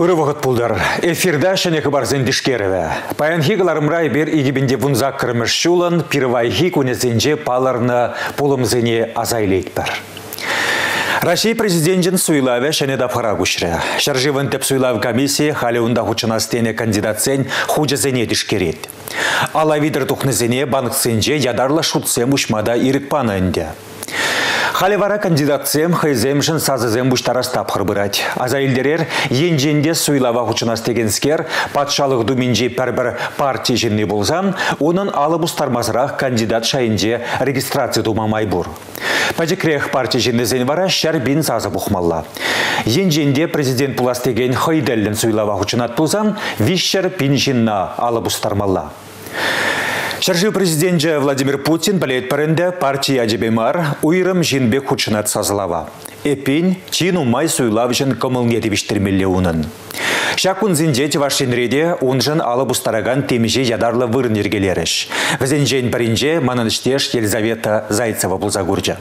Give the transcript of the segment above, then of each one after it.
Үрі пулдар. Эфирда шәне кыбарзен дишкереве. Паянхи кыларымрай бер игибінде вунзак кірміш шулын пирвайхи күнезенже паларны пулымзене азайлейтпір. Россия президентін суйлаве шәне дапхара күшірі. Шарживын теп суйлав комиссия халі унда хучынастене кандидатсен хужезене дишкерет. Ала видр тухнызене банксенже ядарлы шутсем ушмада ирікпаны үнде. Халивара кандидатсем хайземшін сазызем бұштарас тапқыр бұрад. Аза елдерер енженде суйлава құчынас тегенскер патшалық думинже пәрбір партия жинны болзам, оның алы бұстармазырақ кандидат шайынже регистрация думамай бұр. Пәжікрех партия жиннезен вара шәр бин сазы бұқмалла. Енженде президент пулас деген хайдәлін суйлава құчынат болзам, вишшер бин жинна алы бұстармалла. Шаржи президенті Владимир Путин білет парында партия Аджебемар уйрым жинбек хучынат сазылава. Эпин чину май суйлав жын кымылге дебіштермелі унын. Шакун зинжет вашинреде унжын алып устараган темеже ядарлы вырын ергелеріш. Візен паринже маныштеш Елизавета Зайцева бұлзагурджа.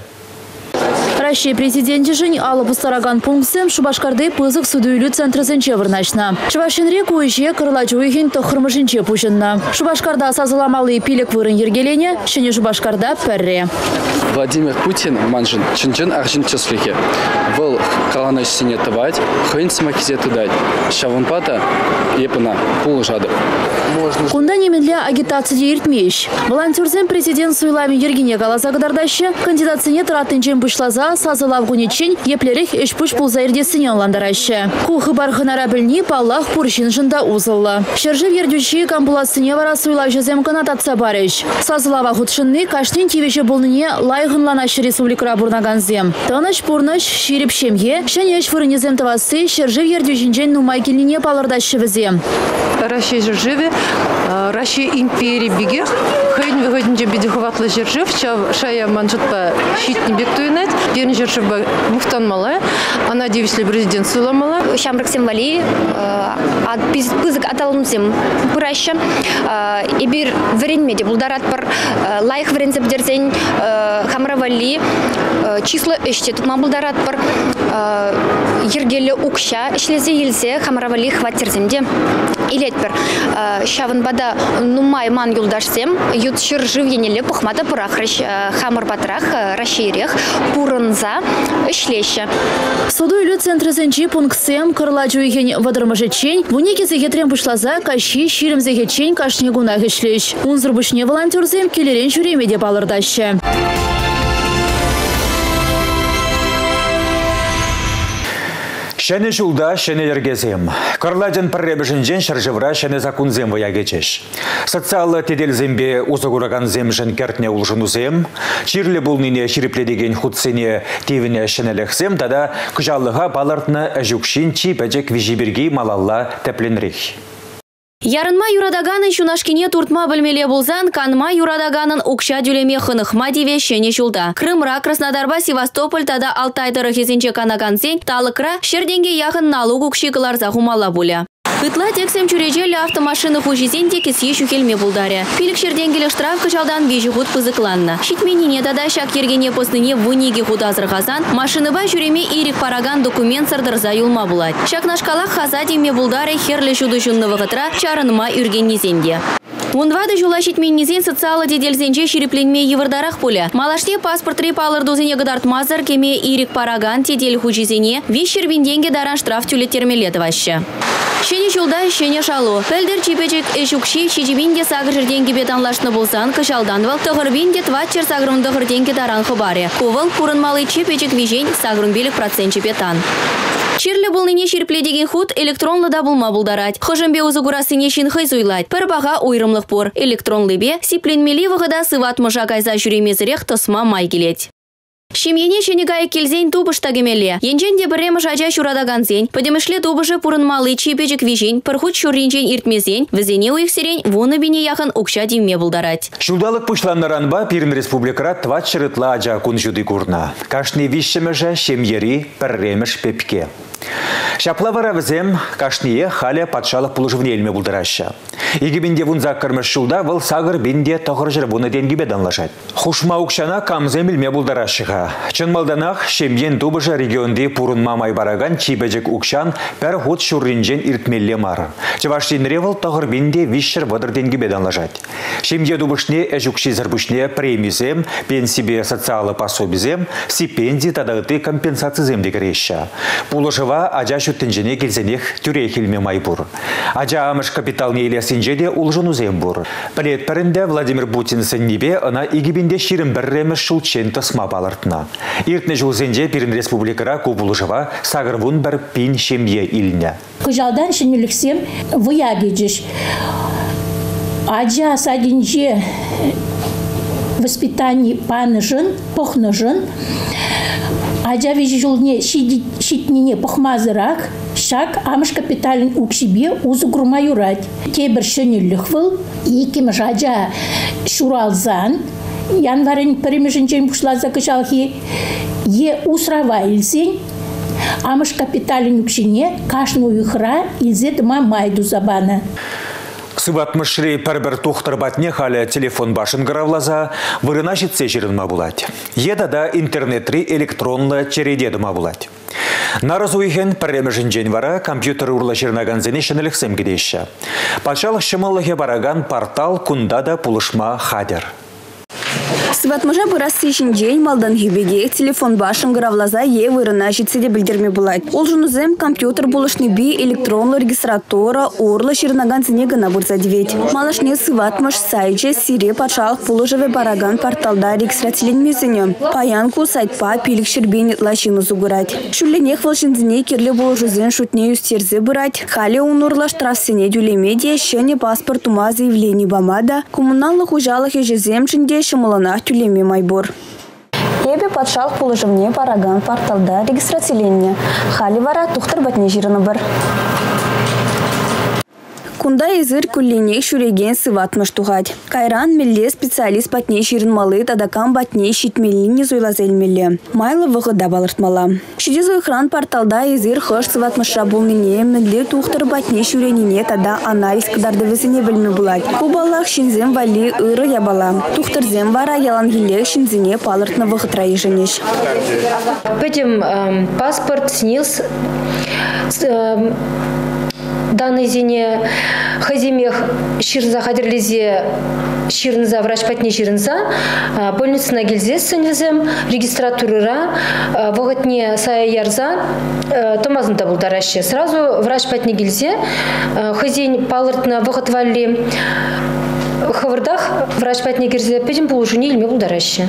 Россия президенті жын алып ұстараган пунктсем Шубашкарды пызық судуйлю центрызынче вырнашна. Швашинре куйже кырлачуйхин тохырмышынче пушынна. Шубашкарда сазыламалы пилек вырын ергелене, шыне Шубашкарда пәрре. Владимир Путин манжын чынчын аржын чыслихе. Выл каланы сине тывать, хын смакизе тыдать. Шавунпата епына пул жады. Кунда немедле агитация ертмеш. Волонтерзен президент Суйлами Ергене Галазагдардашы кандидатсыне тұратынчен бұшлаза сазылав гуничен еплерих эшпуш пулза ирдесіне ландарашы. Кухы бархынара білні паллах пуршин жында узылла. Шержи вердючи кампуласыне вара Суйлав жезем канататса барыш. Сазылава худшынны каштин тивеше болныне лайғынланашы республикара бурнаганзем. Таныш пурныш ширип шемге, шенеш вырынезем тавасы шержи вердючинчен нумай келіне палырдашы візем. Россия живе, Россия империя биге, хейн выходинче бедиховатлы жержив, шая манжытпа щитни бек туйнать, дерн жержив ба муфтан малая, она девисли президент суламала. Шамрак символи, пызык аталымсем пыраща, и бир вренмеде булдарат пар лайх врензеп дерзень хамравали, число эште тукма булдарат пар ергелі укша, ишлезе елзе хамравали хваттерземде. Илетпер, шавынбада нумай ман юлдашсем, ют шыр жив енелі пухмата пырахрыш хамыр батрах, раширех, пурынза, ишлеще. Суду үлі центрізенчі пунктсем кырла жуйген вадырмажечен, вунике зегетрен бұшлаза каши ширім зегечен кашне гунах ишлеш. Унзыр бұшне волонтерзем келерен жүремеде балырдашы. Шәне жылда шәне ергезем. Карладен пірребішінжен шаржывра шәне законзем вая кечеш. Социалы теделзембе узагураган земжен кертне улжынузем, чирлі булнине ширипледеген худсене тевіне шәнелехсем, тада күжалыға балартны әжукшин чипәжек вижиберги малалла тәпленрих. Ярынма юрадаганы шунашкине туртма білмеле болзан, канма юрадаганын укша дюлеме хынықма деве шене жылда. Крымра, Краснодарба, Севастополь тада Алтайдыры хезінче канагансен, талықра, шерденге яғын налуг укшикылар захумала буля. Кытла тексем чурежелі автомашины хужизен де кесе шухелме булдаре. Пилік шерденгелі штраф кышалдан вежі худ пызыкланна. Шитменіне тада шак ергене посныне вуниге худ азырғазан, машыныба жүреме ирик параган документ сырдырза юлма булать. Шак нашкалақ хаза деме булдаре херлі шуды шунны вғытра чарыныма үргеннезенде. Унвады жула шитменнезен социалы деделзенче ширипленме евардарах пуля. Малаште паспорт палыр дозене гадартмазыр кеме ирик параган тедел хужизене вещер бенденге даран штраф тюлеттермелетоваще. Шене жылда шене шалу. Пәлдер чипечек эшукши шичибинде сагыр жерденге бетанлашны болсан кышалданвал тұғырбинде тватчер сагырымды ғырденге таран хыбаре. Ковыл пурынмалы чипечек вижен сагырымбелік процент чипетан. Чирлі бұлныне шерпледеген худ электронлы да бұлма бұлдарать. Хыжымбе узы гурасыне шин хый зуйлать. Пір баға ойрымлық пор. Электронлы бе сипленмели вғыда сыват мұжа кайза жүремезірек тысма май келет. Шимьене шенегай келзен тубышта кемеле. Енжен де бірем жажа шурадаганзен. Подемішле тубышы пурынмалы чипежік вижен, шуринжен иртмезен, візене уйықсерен, вуны біне яқын укша диме бұлдарать. Шулдалық пушланнаранба Пирн республикара тват шырытла ажа күн күрна. Кашны вишшіміжі шемьери пірреміш пепке. Шаплавара візем кашние халя патшалық пулышывын елме бұлдыраща. Игібінде вунзак кірміш шулда выл сағыр бінде тоғыр жыр бұны денгібе данлашад. Хушма укшана камзем илме бұлдыращыға. Чынмалданақ шемген тубыжа регионде пурынма майбараган чибежек укшан пәр ход шурринжен иртмелле мар. Чываштен ревыл тоғыр бінде вишшір вадыр денгібе данлашад. Шемге тубышне әжукши зарбушне премизем, пенсибе социалы пособизем, стипендий тадағыты компенсацизем дегереща. Пулышыва ажа шүттінжене келзенех түре майбур. Ажа амыш капитал нейлесін де улжын узем бур. Пілет пірінде Владимир Путин сыннебе ына игибінде ширін бірреміш шулчен тысма балыртына. Иртне жылзенде пирин республикара кубулжыва сағырвун бір пин шемье иліне. Кыжалдан шинеліксем выягедеш. Аджа садинже воспитание паныжын, похныжын, Аджа вежі жылне шитнене похмазырак, шак амыш капиталин укшибе узу гурма юрать. Тебір шөнеллік выл, екім жаджа шуралзан, январен перемежінчен пушлаза кышалхи, е усрава илсен, амыш капиталин укшине кашну уйхра илзе тыма майду забана. Сыватмышри пәрбір тухтыр батне халі телефон башын гыравлаза, вырына жетсе жерінма булать. Еда да интернетри электронлы чередедіма булать. Наразу ихен жінжен вара компьютер урла жернаган зене шынылықсем кедеші. Патшалық шымылығы бараган портал кундада пулышма хадер. Сыватмыжа бұрасы день малдан хибеге телефон башын гравлаза е вырына жетседе білдерме бұлайды. Ол жынузем компьютер бұлышны би электронлы регистратора орлы шырнаган зіне гына бұрза девет. Малашне сыватмыш сайже сире патшалық пулыжыве бараган порталда регистрациленмесіне. Паянку сайтпа пилік шырбен лашину зугырать. Шүлленех волшынзіне керлі бұлыжызен шутне юстерзе бұрать. Халі унурла штрафсене дюлемедия шене паспорт ума заявление бамада коммуналлық ужалық ежезем жінде шымылына тюлеме майбор. Ебе патшалық пулыжымне параган порталда регистрацияленне. Хали вара тухтар батне жирыны бір. Кунда изыр күлленек шүреген сыватмыш туғад. Кайран мелле специалист батне ширынмалы тадакан батне шитмеліне зойлазелмелі. Майлы вғыда балыртмала. Шуде зойхран порталда изыр хыш сыватмыша болмене мелле тухтыр батне шүренине тада анализ кадарды візіне білмі бұлад. Кубалақ шинзем вали ыры ябала. Тухтырзем вара ялангелек шинзене палыртны вғытра еженеш. Петим паспорт снился данный зене хазимех ширнза хадерлезе ширнза врач патне ширнза больницына келзе сынезем регистратурыра воготне сая ярза томазында булдараще сразу врач патне келзе хазин палыртна валли хавырдах врач патне келзе педим положение илме булдараще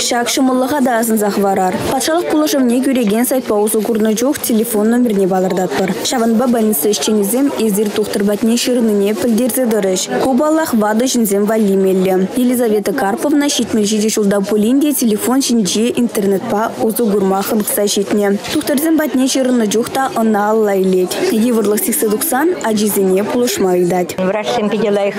Шак шымылыға да азын захварар. Патшалық пулышымне көреген сайт паузу курны жоқ телефон номерне балырдат бар. Шаванба больница ішченізем езір тухтыр батне шырыныне пілдерзе дырыш. Кубалах вады жінзем валимелі. Елизавета Карповна шитмел жиде шулда пулинде телефон шинже интернетпа узу гурма хылықса шетне. Тухтырзем батне шырыны жоқта ына аллайлет. Евырлық сексадуксан ажизене пулышма үйдат. Врачтың педела их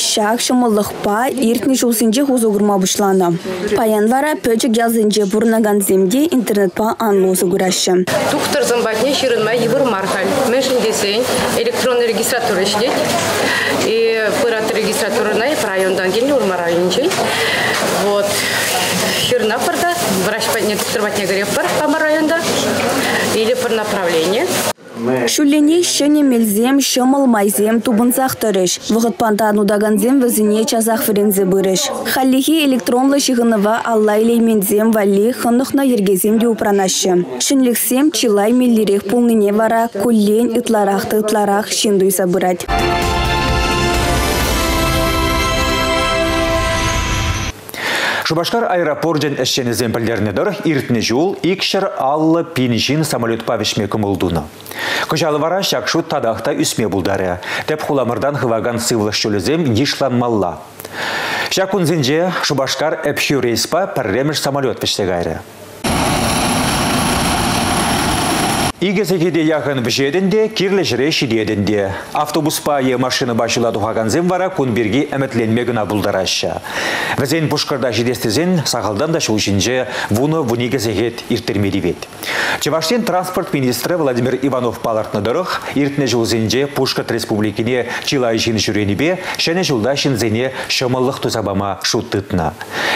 шак шымылықпа иртні жолсынже хузугырма бұшланы. Паян вара пөчік ялзынже бұрнаган земде интернетпа анлозы күрәші. Тухтыр зымбатне ширынма евыр мархаль. Мешін десен электронный регистратура işlet. И пырат регистратурына райондан келді урма райончей. Вот. Ширна парда, врач не тухтырбатне греб бар пама районда. Или по направлению. Шүллене шыне мелзем шымыл майзем тубынсақ тұрыш. Вғыт пантанудаганзем візіне чазақ фірензе бұрыш. Халлихи электронлы шығыныва алла илеймензем вали хынықна ергезем де упранашы. Шынліксем чилай меллерек пулныне вара куллен ытларақты ытларақ шындуйса бұрать. Шубашкар аэропорт жен әшченізен білдерінедір иртіне жол икшір аллы пинжин самолет павишме кымылдуны. Кыжалы вара шакшу тадақта үсме бұлдары. Тәп хуламырдан хываган сывлыш чөлізем ешланмалла. Шакунзинже Шубашкар әпхю рейспа пәрремеш самолет піштегайры. Игесекеде яғын вжедінде, кирлі жіре шидедінде. Автобуспа е машины башыла тухаганзен вара күнберге әмітленмегіна бұлдарашы. Візен пұшқырда жидестізен сағалдан да шулшинже вуны вунигесекет иртермедивет. Чеваштен транспорт министрі Владимир Иванов палартныдырық, иртіне жылзенже Пушкат республикине чилай жин жүренібе, шәне жылда шинзене шымылық тұзабама шуттытна.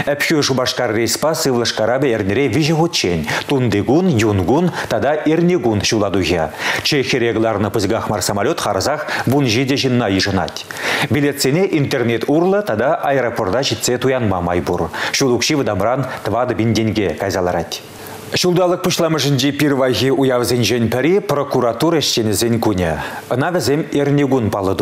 Әпхю Шубашкар рейспа сывлышкара бәрнере вижігутчен, тундыгун, юнгун, тада эрнегун шулады шуладуя. Чехия регларны пызгахмар самолет харзах бун жиде жинна ежинать. Билетсене интернет урла тада аэропорда житсе туянма майбур. Шулукши выдамран твады бинденге казаларать. Шулдалық пышламышынжи пирвайхи уявзен жен пәри прокуратура шченезен куне. Ына візем эрнегун палы.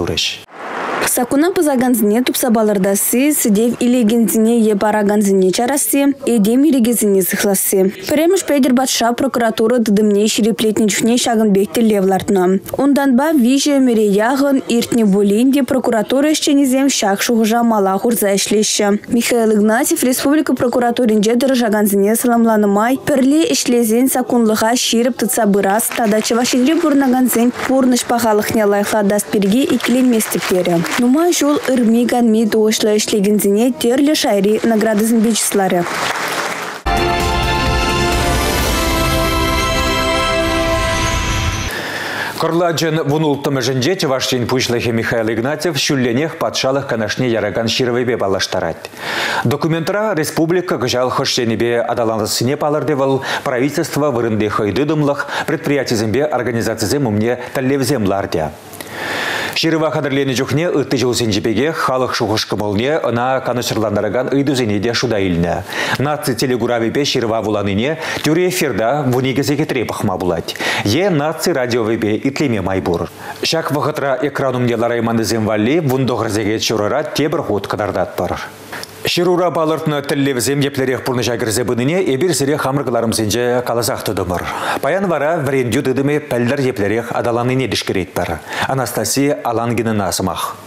Сакуна пызаганзине тупсабалардасы, сидев илегензине е параганзине чарасы, эдем ирегезине сыхласы. Премеш пейдер батша прокуратура дыдымне шереплетничне шагын бекті левлартна. Ондан ба виже мере яғын иртне болинде прокуратура ишченезем шак шуғыжа мала хурза. Михаил Игнатьев республика прокуратуринже дыржаганзине саламланымай, перле ишлезен сакунлыға ширіп тыца бырас, тада чавашидре бурнаганзен пурныш пахалықне лайхладаст перге икленместіптері. Нума жол ырмиган ми дошлы ишлегензине терлі шайри награды зімбечіслары. Кырладжын вунулттымы жынже Чеваштин пучлыхе Михаил Игнатьев шүлленех патшалық канашне яраган ширвебе балаштарать. Документра республика гыжал хыштенебе адаланысыне палардевал правительство вырынде хойдыдымлық предприятизембе организацизем умне таллевземлардя. Ширыва қадырлені жүхне ұтты жылсын жіпеге халық шуғышқы молне ұна канышырландараган ұйдузене де шуда илні. Наци телегуравепе Ширыва вуланыне тюре эфирда вунигізеге трепахма булать. Е наци радиовепе итлеме майбур. Шак вғытра экранумне лараймандызем валли вундоғырзеге чурыра тебір ход кадардат бар. Ширура балыртны тіллевізем еплерек бұрны жагірзе бұныне эбір сіре хамырғыларымзенже қалазақты дұмыр. Паян вара врендю дыдыме пәлдер еплерек адаланыне дішкерет бар. Анастасия Алангинын асымақ.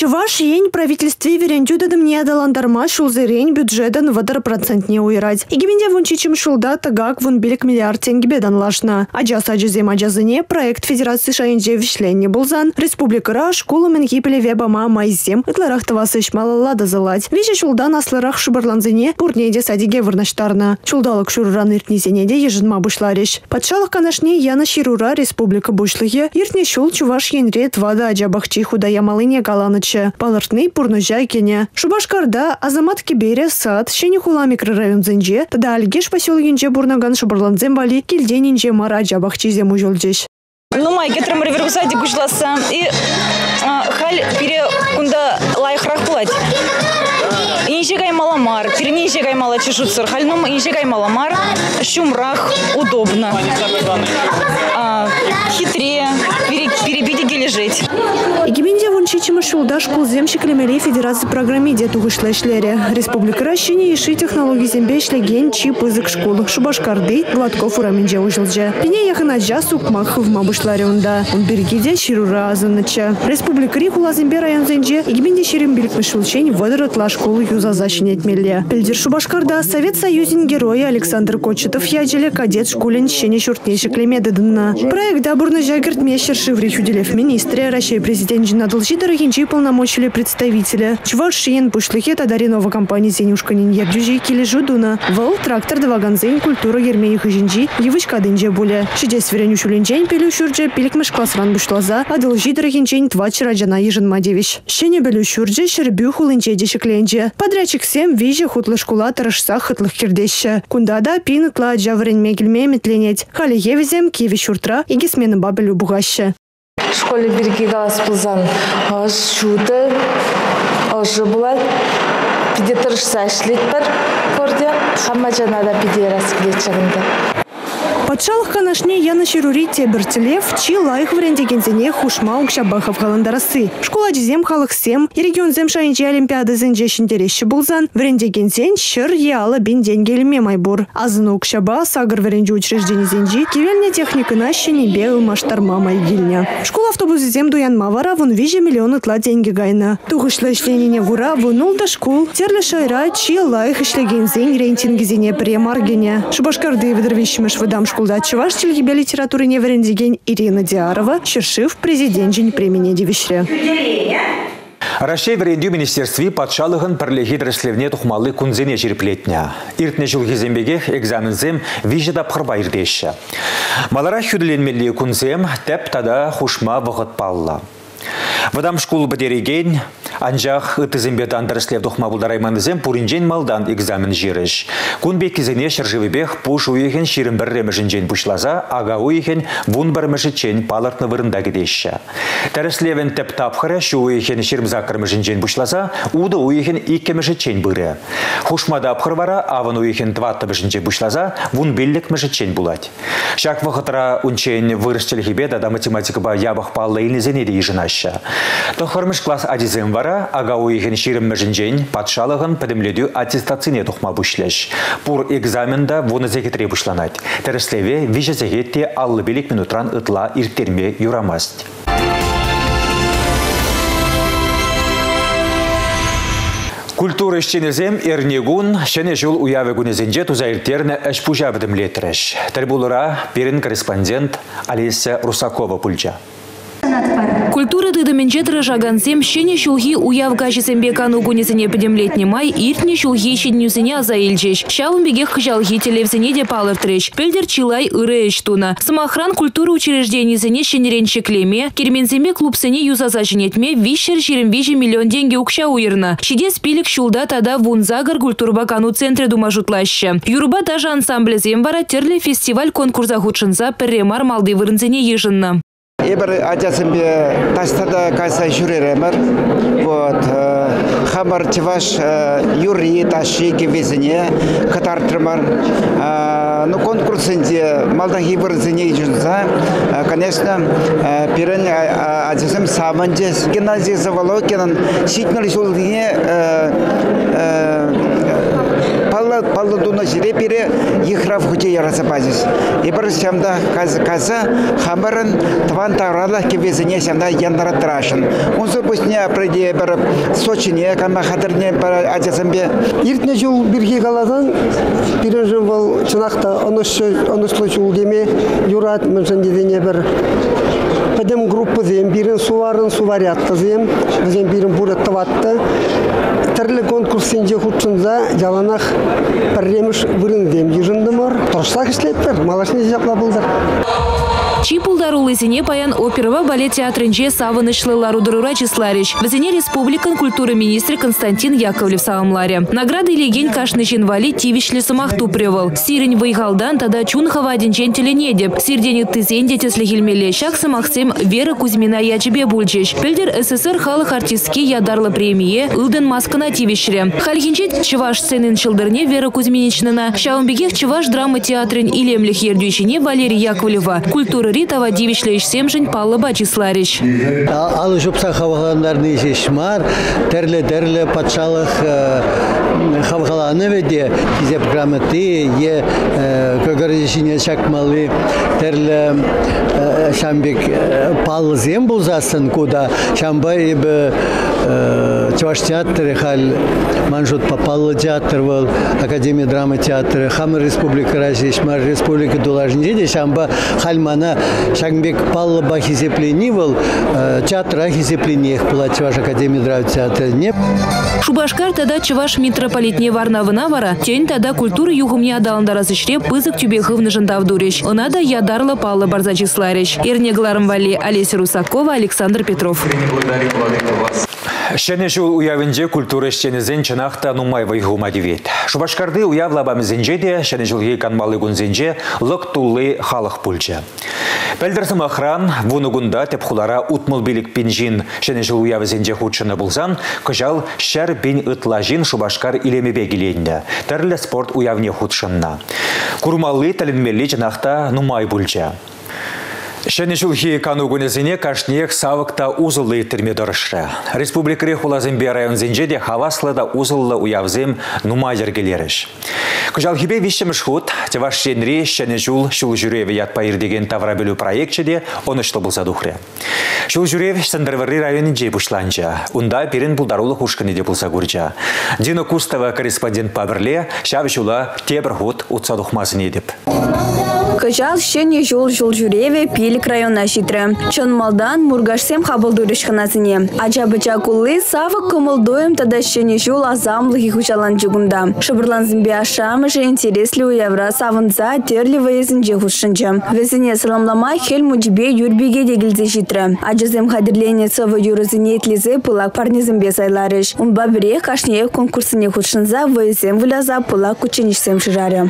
Чуваш ень правительстве верендюдадым не адаландарма шулзерень бюджетан вадар процентне уйрать. Игименде вунчичим шулда тагак вун билик миллиард теңгебедан лашна. Аджас аджазем аджазыне проект Федерации шайынже вишленне булзан. Республикара школу мен гипелеве бама майзем ытларах тавасы ишмалала дазалать. Виже шулдан асларах шубарланзыне бурнеде садиге вырнаштарна. Шулдалык шуруран иртнезене де ежынма бушлариш. Патшалық канашне яна ширура республика бушлығы. Иртне шул чуваш енре твада аджабахчи худая Ивановича, палыртный пурныжа кене. Шубашкарда Азамат Кибере сад, Шенихула микрорайон зенже, тада Альгеш поселогинже бурнаган шубарланзен бали, килденинже мара жабахчизе мужолжеш. Ну, май, кетрем риверсади бушласа и халь пире кунда лайхрах плать. Инже маламар, пернинже гаймала чешутсыр. Хальном инже маламар, шумрах, удобно. А, хитрее, перебиди гележить. Егеменде вон чичима шулда школ земщиклемеле федерации программе вышла шлере. Республика Ращине иши технологии зембе шлеген чип язык школы Шубашкарды, Гладков ураменже ужылже. Пене яханаджа сукмах в. Он берегиде ширура азаныча. Республика Рихула зембе район зенже, егеменде ширим биликмы шулчень выдырытла школу юзаза ежеле. Пілдер Шубашкарда Совет Союзин героя Александр Кочетов яжеле кадет шкулен щене шуртнейші клемеді дынна. Проект дабурны жагерт мещер шиври чуделев министре, Россия президент Джинадл Жидор енчей полномочили представителя. Чуваш шиен пушлыхе тадаринова компания Зенюшканин ябдюжей кележу дуна. Вал трактор дваганзейн культура гермейх и жинжи, евышка дынже буле. Шидес верен ушуленчен пелю шурже пиликмеш класран бушлаза, адыл Жидор енчен твачера жана ежен мадевич. Щене белю шурже шербюхулынче дешекленже. Подрядчик 7 вижі хутлышкула тырышса хытлых кирдеші. Кундада пинытла жавренме келме метленет. Халі евізем киеві шуртра егесмені бабелю бұғашы. Школе бірге галас пылзан шуды, ұжы бұлай, пиде тырышса әшлет бір корде. хамма жанада пиде рас келет Патшалық канашне яны ширури тебіртілев, чи лайық врендегензене хушма укшабахов қаландарасы. Школа жезем халық сем, регион зем шайынче олимпиада зенже шиндереші бұлзан, врендегензен шыр еалы бен денгеліме майбур. Азыны укшаба сагыр вренде учреждені зенжи, кевельне техникына шенебе ылмаштарма майгильня. Школа автобусы зем дуянма вара вон виже миллион ытла деньги гайна. Туғышлы ішленіне вура вунул да школ, терлі шайра чи лайық ішлегензен рейтингізене премаргене. Шубашкарды видервишмеш выдам школда чуваш телегибе литературы не врендеген Ирина Диарова, Шершив, президент жень премия девишре. Рашей вренду министерстви патшалығын пірлегі діріслевне тұхмалы күнзене. Иртне жылғы зембеге экзамензем вижі дапқыр байырдеші. Малара хүділенмелі күнзем тәп тада хушма вғыт палла. Вадам шкул бідереген, анжақ ұтызымбет андырыслев дұқма бұлдараймандызем пуринжен малдан экзамен жиріш. Күн беккізіне шыржывыбех пуш уйхен ширін бір ремішінжен пушлаза, ага уйхен вун бір мішічен палыртны вырында кедеші. Тәріслевен тәп тапқыры шу уйхен ширімза кірмішінжен пушлаза, уды уйхен икке мішічен бұры. Хушмада апқыр вара, авын уйхен тватты бішінже пушлаза, вун беллік мішічен булать. Шак вақытыра унчен вырышчелхибе да математика ба ябық паллы илнезене де ежінашы. Тохырмыш класс адизем вара, ага уйхен ширім мішінжен патшалығын пәдімледу аттестацине тұхма бұшлеш. Пур экзамента вуны зекетре бұшланать. Тәріслеве виже зекетте аллы белек минутран ытла ирттерме юрамаст. Культура ішченезем эрнегун шене жыл уявы күнезенже тузайыртерні әш пужа бідімлетіріш. Тәрбулыра перін корреспондент Олеся Русакова пульча. Культура тыдыменче тырыжагансем шене шулхи уяв качесембе кану кунесене педемлетне май иртне шулхи щиднюсене аза илчеш. Шалым беге хыжалхи телевзене де палыртреш. Пельдер чилай ыры туна. Самохран культура учреждениесене шенерен шеклеме, керменземе клубсене юзаза женетме вишер ширим вижи миллион деньги укша уйрна. Чиде спилик шулда тада вунзагар культурба кану центре думажутлаще. Юруба даже ансамблезем вара терли фестиваль конкурса худшинса перремар малды вырынзене ежинна. Эбір ажасымбе тастада кайса жүреремір. Вот. Хамар чеваш юри таши кевезіне катартырмар. Ну, конкурсынде малдахи вырзіне жүнса, конечно, пирен ажасым саманжес. Геннадий Заволокинын шитнер жолдыне палла палла дуна жире пире ихрав хуче яраса базис. Ибр шамда каза каза хамаран тван тарала кевезіне шамда яндара трашын. Онсы бусне апреде бір Сочине кама хатырне бір ажасымбе. Иртне жол бирге каладан бирежим бол чынакта онышлы жол деме юрат мыншын дедене бір Педем группы зем, бирин суварын суварятты зем, зем бирин буратты Тірлі конкурсенде худшынза жаланақ пірреміш вырын дем ежіндымыр. Тұршсақ ішлеттір, малашны жапла бұлдар. Чипулдар улысене паян оперова балет театрынче савынышлы ларудырура числарич. Везене республикан культуры министрі Константин Яковлев саамларе. Награды леген кашны вали тивишлі сымақту привал. Сирень выйгалдан тада чунхава адинчен теленедеп. Сирдені тызен детеслі хилмеле шак сымақсем Вера Кузьмина ячебе бульчеш. Пельдер СССР халық артистки ядарлы премие Илден маскана тивишре. Хальхинчет чываш сценын шылдырне Вера Кузьминичнана. Шаумбегех чываш драма театрын илемлих ердюшине Валерий Яковлева. Культура Рита Дивишлеш Семжин Палла Бачисларич. Ал жупса хавгаландарны шешмар, терле терле патшалық хавгаланы веде, кизе программаты, е көгөржешине шакмалы, терле шамбек паллы зем булзасын, куда шамба ебі Чуваш театры хал манжут попал театр был Академия драмы театры Хамыр Республика Россия Шмар Республика Дулажын деде шамба хальмана Шагбек паллы ба хизеплени был театр их была Чуваш Академия драмы театра не Шубашкар тада Чуваш митрополитне варнавына вара тень тада культуры югумне адалындара сышре пызык тюбе хывны жындавдуриш. Онада ядарла паллы барзачисларич. Ирнегларым вали Олеся Русакова, Александр Петров. Шәне жыл уявынже культура шченезен чынақта нумай вайғума девет. Шубашкарды уявлабамызенже де шәне жылғы канмалы күнзенже лық тулы халық пульча. Пәлдірсім охран, вунугунда тепхулара утмыл билік пинжин, және жыл уявызенде худшыны бұлзан, күжал шәр бин ытлажин шубашкар илемебе келейінді. Тәрлі спорт уявне худшынна. Курмалы тәлінмелі жынақта нумай бүлча. Шәне жылхи кану күнезіне кашнех савықта узылы еттерме дұрышры. Республикаре хулазымбе район зенжеде хаваслы да узылы уявзем нума ергелеріш. Күжалхибе вишеміш худ, теваш шенре шәне жул шул жүреве ятпайыр деген таврабелю проектчеде онышлы бұлса дұхры. Шул жүрев Сандырвары районінде бұшланча. Унда перін бұлдарулы хушканы де бұлса гурча. Дина Кустава корреспондент Паверле шавы шула тебір худ ұтса дұхмасын едіп. Кыжал шене жол жол жүреве пелік района житрі. Чон малдан мургашсем хабылдырыш ханазыне. Ача быча кулы савы кымылдоем тада шене жол азамлығы хучалан жүгунда. Шыбырлан зімбе ашамы же интереслі уявра савынца терли ваезінже хушынчы. Везіне саламлама хел муджибе юрбеге дегілзе житрі. Ачазем хадірлене сывы юрызыне етлезе пылак парнезімбе сайларыш. Унба біре кашне конкурсыне хушынза ваезем выляза пылак кученішсем шырары.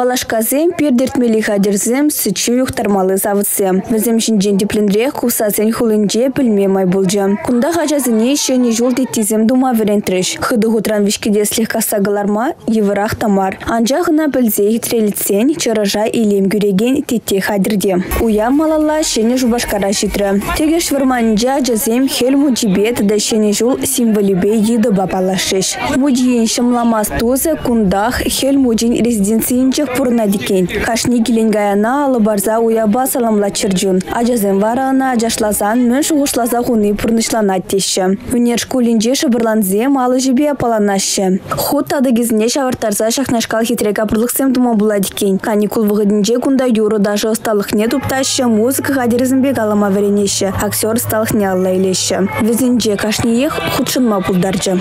Балашказем пирдертмели хадерзем сычу юхтармалы завыдсем. Візем жинжен диплендре кусасен хулынже пілме май булжа. Кунда хажазыне шені жол теттизем дума верентреш. Хыды хутран вишкеде слегка сагаларма евырах тамар. Анжа гына білзе хитрелітсен чаража илем гюреген тетте хадерде. Уя малалла шені жубашкара житрі. Тегеш варманжа жазем хел муджибет да шені жол символибе еді бапалашеш. Мудиен шымламас тузы кундах хел муджин резиденциинче Чех пурна дикен. Кашни киленгаяна алы барза уяба саламла чырджун. Ажазен варана ажашлазан мөн шуғышлаза хуны пурнышлана теші. Үнер шкулинже шыбырланзем алы апаланашы. Худ тады кезіне шавартарса шахнашкал хитрек апырлықсем тума була дикен. Каникул вғыдынже кунда юру даже осталықне тупташы музыка хадерізімбе галама веренеші. Актер сталықне алла илеші. Візінже кашниех худшынма пулдаржы.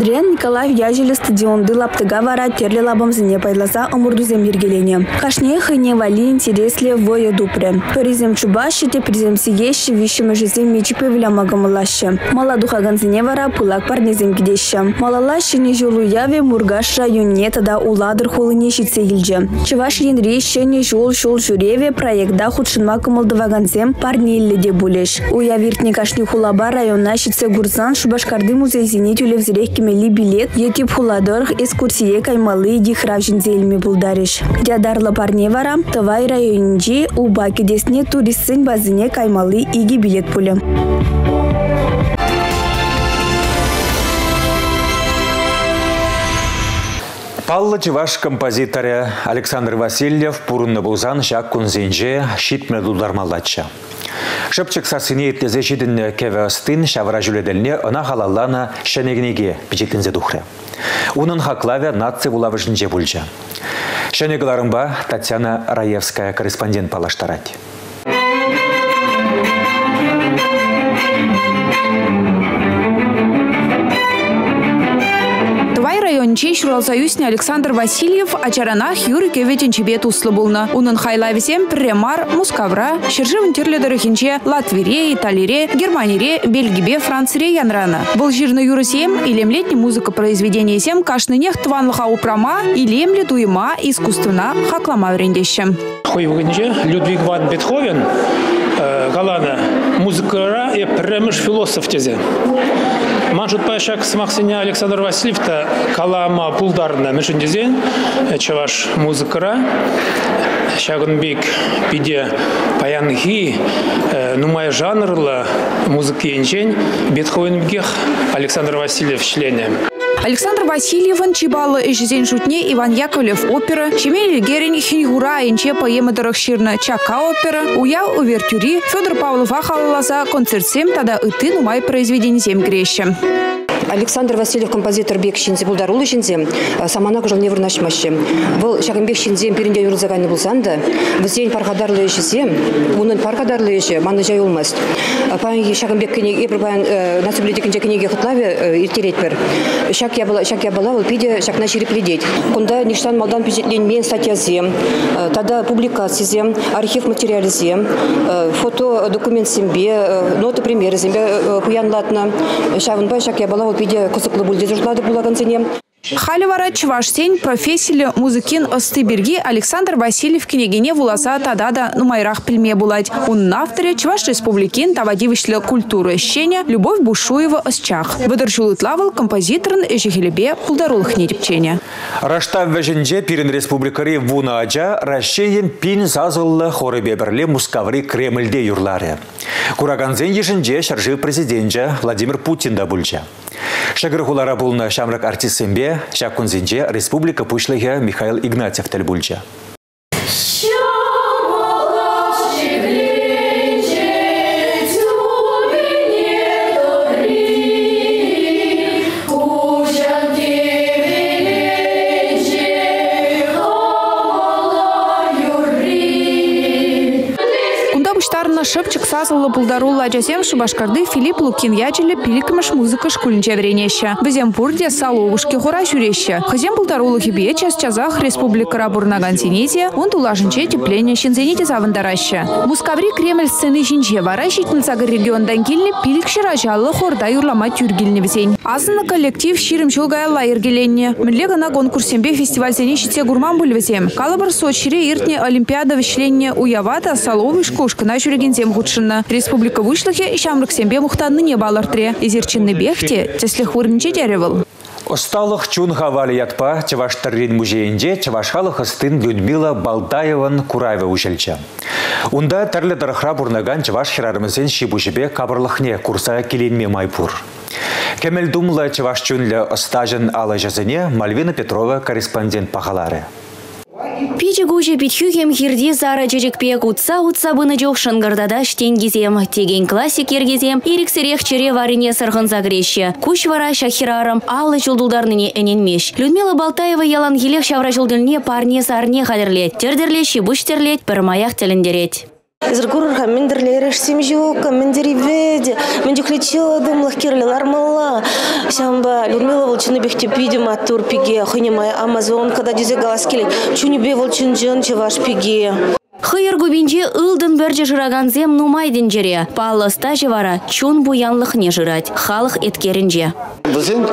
Андриан Николаев яжелі стадионды лаптыга вара терлі лабамзыне пайдласа ымырдузем ергелене. Кашне хыне вали интересле воя дупре. Призем чубаши те призем сиеші вишімі жизем мечі певлямагамылашы. Мала духаганзыне вара пулак парнезем кидеші. Малала шыне жолу яве мургаш районне тада уладыр холыне шитсе елже. Чываш енре шыне жол шол жүреве проектда худшынма кымылдываганзем парнелі де булеш. Уя виртне кашне хулаба районна шитсе гурзан шубашкарды музейзине тюлевзірек кемели билет етип хуладорх экскурсие каймалы дихрав жинзелми булдариш. Дядарлы парне вара Тывай районинчи уба кедесне туристсен базыне каймалы иги билет пулі. Паллы Чываш композиторы Александр Васильев пурынны булзан жак кунзенже шитме дулдармалатчы. Шыпчык сасыне етлезе жидін кеве ыстын шавара жүледеліне ына халаллана шәнегінеге бежекінзе дұхры. Унын хаклаве нация вулавы жінже бүлжі. Шәнегіларымба Татьяна Раевская корреспондент палаштарать. районче Шуралсоюзне Александр Васильев ачаранах юры кеветен чебет услы булны. Унын хайлависем премар, мускавра, шерживын терледіріхінче Латвире, Италире, Германире, Бельгибе, Францире янрана. Был жирный юрысем, илемлетний музыка произведения сем кашнынех тванлыха упрама, илемлет уйма искусствена хаклама врендещем. Хойвгенже Людвиг ван Бетховен Галана музыкара и премыш философ тезе. Манжут пашак смахсене Александр Васильев та калама пулдарна мешендезен чаваш музыкара шагынбек пиде паянхи нумай жанрлы музыка Бетховен Александр Васильев члене. Александр Васильевын чибалы эжізен шутне Иван Яковлев опера, Чемель Герин Хиньгура енче поема ширна Чака опера, Уя увертюри, Федор Павлов ахалласа концертсем тада ыты нумай произведензем греща. Александр Васильев композитор бек шинзе булдарулы шинзе самана кыжыл невр нашмашы. Бұл шагымбек шинзе пиринде юрзагайны булсан да, візен пархадарлы ешізе, унын пархадарлы еші, маны жай олмаст. Пан шагымбек кенеге, епір пан насыблеті кенже кенеге хытлаве иртерет бір. Шак я была, шак я была, ол пиде шак начали предеть. Кунда ништан малдан пизетлен мен статьязе, тада публикацизе, архив материализе, фото документ сембе, ноты примеры зембе хуянлатна. Шавынбай шак я была, пиде кызыклы булде журтлады булаган сене. Халивара Чвашсень профессилі музыкин Остыберги Александр Васильев кенегене вуласа тадада нумайрах пельме булать. Он авторе Чваш Республикин тавадивишлі культуры щеня Любовь Бушуева Осчах. Выдыршулытлавыл композиторын эжихелебе пулдарулых нерепчене. Рашта вәжінже пирин республикари вуна ажа Рашеем пин зазылы хоры бебірле мускаври Кремльде юрлары. Кураганзен ешінже шаржы президентжа Владимир Путин да бүлжа. Шагыр хулара булна шамрак артисембе, шакунзинже республика пушлыге Михаил Игнатьев тіл бүлжа. Сазылы булдарула жазем Шубашкарды Филипп Лукин ячелі пиликмыш музыка шкулінче вренеща. Бізем пурде саловушки хора жүреща. Хызем булдарулы хибе час чазах республика бурнаган синезия, он тулашынче тепление шинзените завандараща. Мускаври Кремль сцены жинче вара региондан келіне шыражалы хорда юрлама тюргеліне бізен. Азына коллектив ширим жылгайла ергеленне. Мінле гана конкурсембе фестиваль сене гурман бүлвезем. Калабыр Сочире иртне Олимпиада вишленне уявата саловый шкушкына жүрегензем Республика вышлыхе шамрык сембе мухтанны не балартре. Изерчинны бехте, теслих вырнче деревыл. Осталых чун хавали ятпа Чаваштаррин музейінде Чавашхалық ыстын Людмила Балдаеван Кураева ушелча. Унда тәрлі дырықра бұрнаган Чаваш хирарымызен шибушібе кабырлықне курса келенме майпур. Кемел думла Чаваш чунлі стажын ала жазыне Мальвина Петрова корреспондент пағалары. Пичі гуже питхюхем хирди зара жежекпек утса утса бұны жоқ шынгырдада штен. Теген классик ергезем, иріксірек чере варине сырғын загрещі. Күш вара шахирарым, алы жылдулдарныне әненмеш. Людмила Балтаева ялан елек шавра парне сарне қадірлет. Тердерле шибуш терлет, бір маяқ тіліндерет. Зыргурха мендерлер семжука мендериведе мендюкличила думлах кирлилар мала шамба Людмила волчины бехте пидем атур пиге хынимай Амазон когда дизе галаскели чунибе волчин жын чеваш пиге. Хыйыр губинче ылдын бәрже жыраганзем нумайдын жере. Паллыста жевара чун буянлық не жырать. Халық еткерінже. Бізден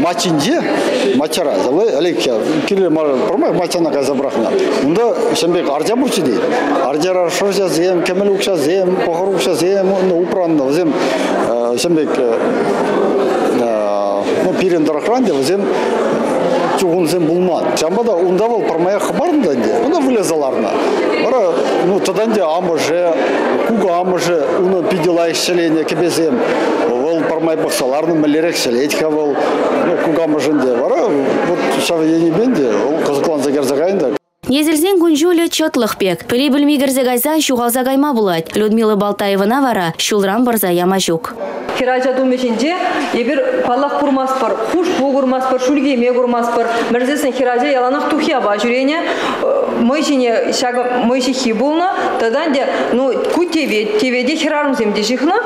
матчинде матчара залай алекя киле мар промай матчана каза брахна унда шембек аржа бурчи ди аржара шоша зем кемел укша зем похор укша зем ну упранда зем шембек ну пирен дарахран де чугун зем булман жамбада унда бол пармая хабарында де унда вылезаларна бара ну тадан де амыже куга амыже уны пидила ишчеление кебезем ол пармай бақсаларны мілерек шелетка бол ну куга амыжынде бара вот шава енебенде ол қызықлан загерзагайында Незілзен күнжулі чотлық пек. Пілі білмегірзе гайза шуғалза гайма булать. Людмила Балтаевына вара шулран барза яма жук. Хиража думешинде ебір паллах курмас бар, хуш бу курмас бар, шульге ме курмас бар. Мірзесін яланақ тухия ба жүрене мой жіне шага мой шихи булна, тадан де ну ку тебе тебе хирарым земде шихна.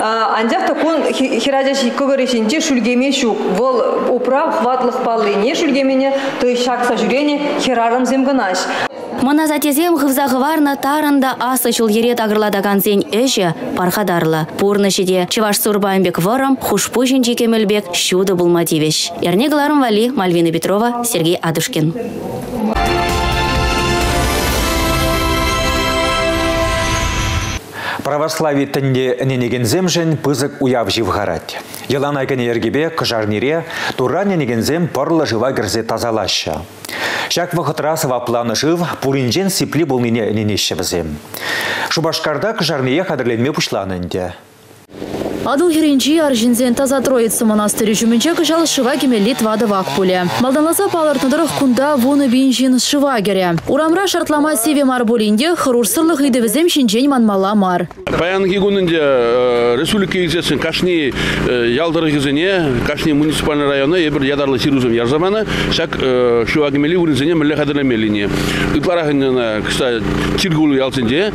Анжақ та кун хиража ши көгөрешинде шульгеме шук. Вол управ хватлық паллы не шульгемене, то шакса жүрене хирарым зем гынаш. Мына затезем хывзағы варна тарында асы жыл ерет агырладаган зен өжі пархадарлы. Пурнышыде Чеваш Сурбайымбек варым, хушпу жінче кемелбек шуды булма дивеш. Ернегларым Вали, Мальвина Петрова, Сергей Адушкин. Православие тінде ненеген земжен пызык уяв живгарать. Елан айгын ергебе кыжарнире тура ненеген зем пырлы жива гірзе тазалаща. Шак вақытра планы жив пуринжен сипли болмине ненеші бізем. Шубашкарда кыжарние қадырленме пұшланынде. Адыл херенчи аржинзен таза троица монастырь жүмінче кыжал шыва кемелли твады вак пуле. Малданласа палыртныдырық кунда вуны бинжин шыва кере. Урамра шартлама севе мар болинде хырурсырлық идевізем шинжен манмала мар. Паянги гунынде республика изесін кашни ялдыры кезене, кашни муниципальный районы ебір ядарлы сирузым ярзаманы, шак шыва кемелли урынзене мүлі қадырламеліне. Итларахынына кыста тиргулу ялцынде,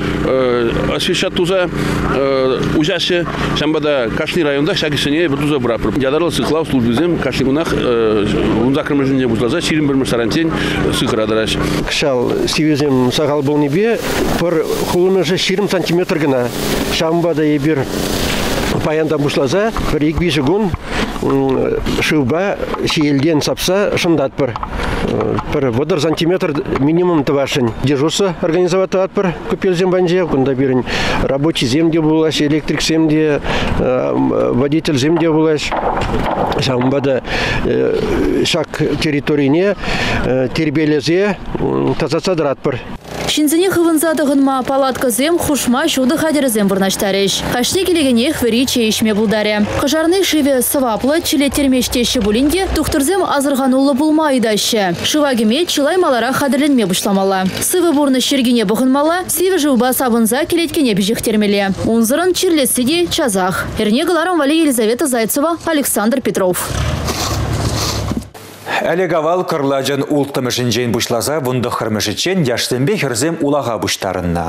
освещат туза ужашы, шамбада кашни районда шагисене бір туза бұрапыр. Ядарлы сықлау службизем кашни гунах унзакрымы жүнде бұзлаза, ширин бір сарантен сықыр адыраш. Кшал сивезем сағал бұл небе, пыр хулыныжы 20 сантиметр гына. Шамбада ебір паянда бұшлаза, бір екбейші күн шылба шиелден сапса шындат бір. Бір водыр сантиметр минимум тывашын. Дежурсы организовать атпыр көпелзем банже, кунда бірін рабочий земде булаш, электрик земде, водитель земде булаш. Шамбада шак территорийне тербелезе атпыр. Шинзіне хывынзадығынма палатка зем хушма шуды хадерізем вырнаштареш. Кашне келегене хвери чейшме булдаре. Қыжарны шиве сываплы чиле термештеші булинде тухтырзем азырғанулы булма идашы. Шывагеме чилаймалара хадерленме бушламала. Сывы бурны шергене бұғынмала, сивы жылба сабынза келеткене бежектермеле. Унзырын чирлесіде чазах. Эрне галарам вали Елизавета Зайцева, Александр Петров. Әлегавал кырлажын улттымышын жен бұшлаза бұнды қырмышычен яштенбе хірзем улаға бұштарынна.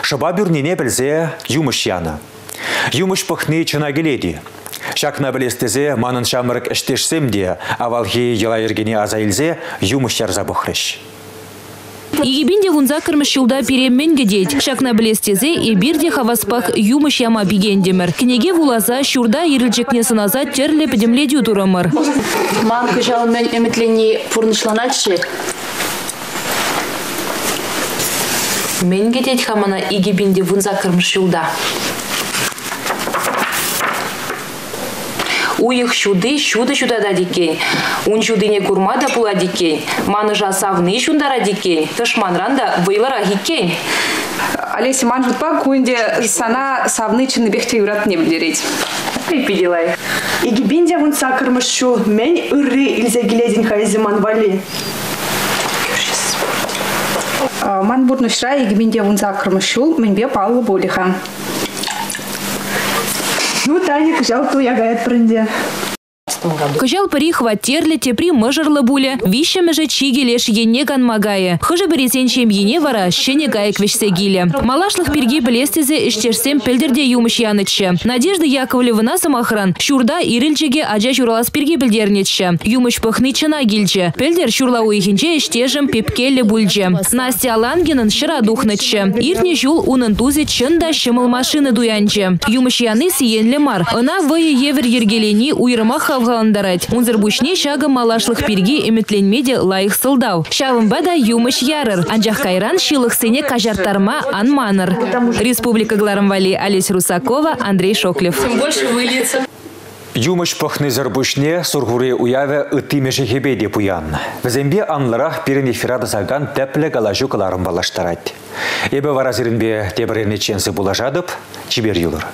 Шыба бүрнене білзе юмыш яны. Юмыш пықны чына келеді. Шакна білестезе манын шамырық іштешсем де, авалхи ела ергене азайлзе юмыш ярза бұқрыш. Егебенде вунза кірміш жылда переммен гедет. Шакна білестезе и бирде хаваспах юмыш яма бигендемір. Кнеге вулаза шурда ерілжекне сыназа терле педемледю турамыр. Ман кыжал мен эметлени фурнышланачы. Мен гедет хамана егебенде вунза кірміш жылда. Уйық шуды, шуды шудада дикен. Ун шудыне курмада пула дикен. Маны жасавны шундара дикен. Тышманранда вайлара хикен. Олеся манжутпа кунде сана савны чыны бехте юрат не білдерет. Пиделай. Егибинде вун сакырмышу мен үрри илзегилезин хайзиман вали. Ман бурнушра егибинде вун сакырмышу менбе паллы болиха. Ну, Таня, кыжал ту ягает прынде. Кыжал пыри хватерлі тепри мыжырлы буле, виші же чигелеш ене канмагае. Хыжы біресен чем ене вара, шене гайк вешсе гиле. Малашлық перге білестезе іштерсем пілдерде юмыш янычы. Надежда Яковлевна самахран, шурда ирілчеге ажа журалас перге білдернетші. Юмыш пыхны чына гилче. Пілдер шурла уйхінче іштежім пепкелі бульче. Настя Алангинын шыра духнычы. Иртне жул унын тузе чында шымыл машины дуянчы. Юмыш яны сиенлі мар. Она вые евер ергелени уйрыма хавгаландарать. Унзыр бушне шага малашлық перги эметленмеде лайық сылдау. Шавымба да юмыш ярыр. Анжақ кайран шилық сене кажартарма анманыр. Республика Гларамвали Олесь Русакова, Андрей Шоклев. Больше выльется. Юмыш пахны зарбушне сургуре уяве ытимеші хебеде пуян. Візембе анларах перен эфирады саган тәплі галажу кыларын балаштарать. Эбі варазирінбе тебірені ченсі булажадып, чибер юлыр.